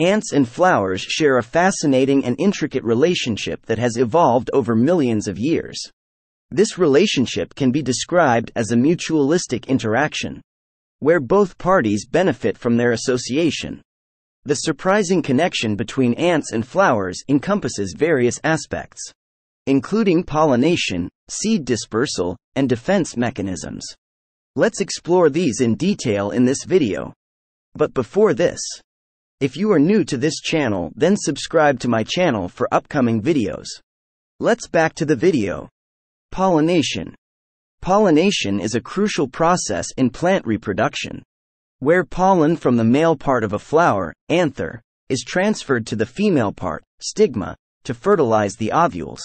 Ants and flowers share a fascinating and intricate relationship that has evolved over millions of years. This relationship can be described as a mutualistic interaction, where both parties benefit from their association. The surprising connection between ants and flowers encompasses various aspects, including pollination, seed dispersal, and defense mechanisms. Let's explore these in detail in this video. But before this, if you are new to this channel, then subscribe to my channel for upcoming videos. Let's back to the video. Pollination. Pollination is a crucial process in plant reproduction, where pollen from the male part of a flower, anther, is transferred to the female part, stigma, to fertilize the ovules.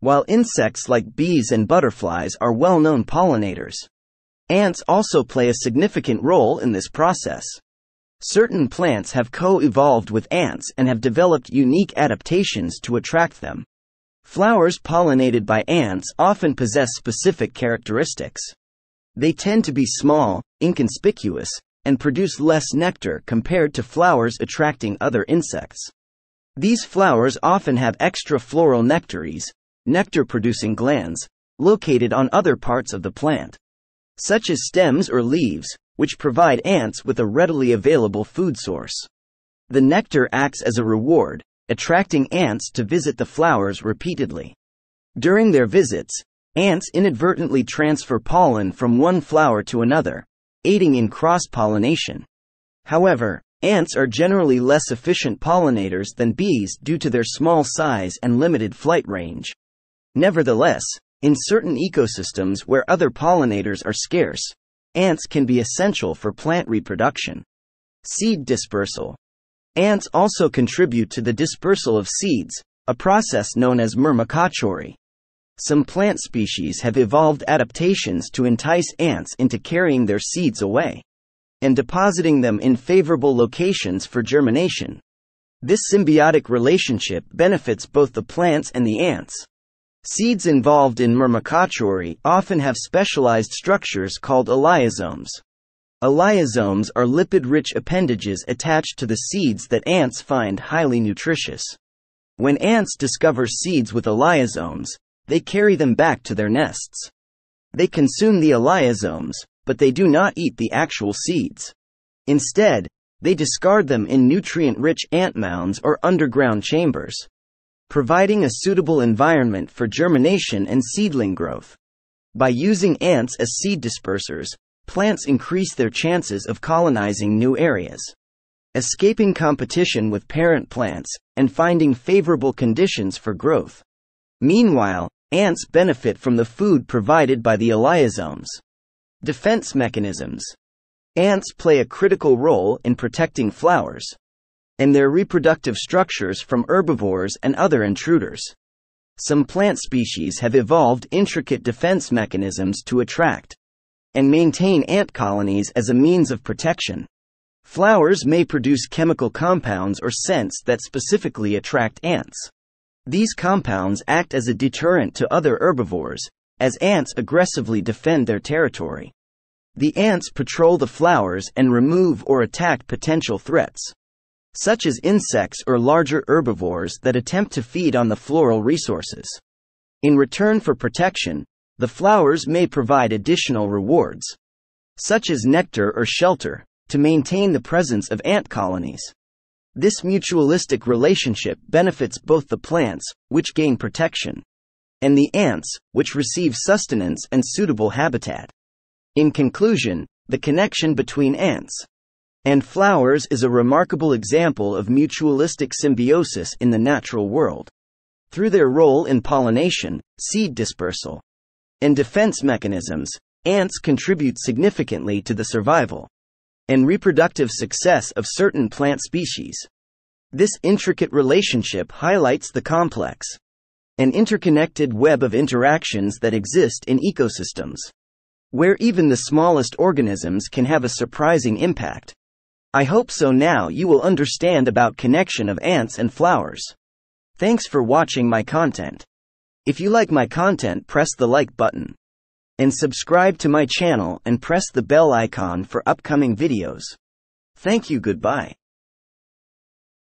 While insects like bees and butterflies are well-known pollinators, ants also play a significant role in this process. Certain plants have co-evolved with ants and have developed unique adaptations to attract them. Flowers pollinated by ants often possess specific characteristics. They tend to be small, inconspicuous, and produce less nectar compared to flowers attracting other insects. These flowers often have extra floral nectaries, nectar producing glands, located on other parts of the plant, such as stems or leaves, which provide ants with a readily available food source. The nectar acts as a reward, attracting ants to visit the flowers repeatedly. During their visits, ants inadvertently transfer pollen from one flower to another, aiding in cross pollination. However, ants are generally less efficient pollinators than bees due to their small size and limited flight range. Nevertheless, in certain ecosystems where other pollinators are scarce, Ants can be essential for plant reproduction. Seed dispersal. Ants also contribute to the dispersal of seeds, a process known as myrmecochory. Some plant species have evolved adaptations to entice ants into carrying their seeds away and depositing them in favorable locations for germination. This symbiotic relationship benefits both the plants and the ants. Seeds involved in myrmecochory often have specialized structures called elaiosomes. Elaiosomes are lipid-rich appendages attached to the seeds that ants find highly nutritious. When ants discover seeds with elaiosomes, they carry them back to their nests. They consume the elaiosomes, but they do not eat the actual seeds. Instead, they discard them in nutrient-rich ant mounds or underground chambers providing a suitable environment for germination and seedling growth. By using ants as seed dispersers, plants increase their chances of colonizing new areas, escaping competition with parent plants, and finding favorable conditions for growth. Meanwhile, ants benefit from the food provided by the elaiosomes. Defense mechanisms. Ants play a critical role in protecting flowers, and their reproductive structures from herbivores and other intruders. Some plant species have evolved intricate defense mechanisms to attract and maintain ant colonies as a means of protection. Flowers may produce chemical compounds or scents that specifically attract ants. These compounds act as a deterrent to other herbivores, as ants aggressively defend their territory. The ants patrol the flowers and remove or attack potential threats such as insects or larger herbivores that attempt to feed on the floral resources. In return for protection, the flowers may provide additional rewards, such as nectar or shelter, to maintain the presence of ant colonies. This mutualistic relationship benefits both the plants, which gain protection, and the ants, which receive sustenance and suitable habitat. In conclusion, the connection between ants, and flowers is a remarkable example of mutualistic symbiosis in the natural world. Through their role in pollination, seed dispersal, and defense mechanisms, ants contribute significantly to the survival and reproductive success of certain plant species. This intricate relationship highlights the complex and interconnected web of interactions that exist in ecosystems, where even the smallest organisms can have a surprising impact. I hope so now you will understand about connection of ants and flowers. Thanks for watching my content. If you like my content press the like button. And subscribe to my channel and press the bell icon for upcoming videos. Thank you goodbye.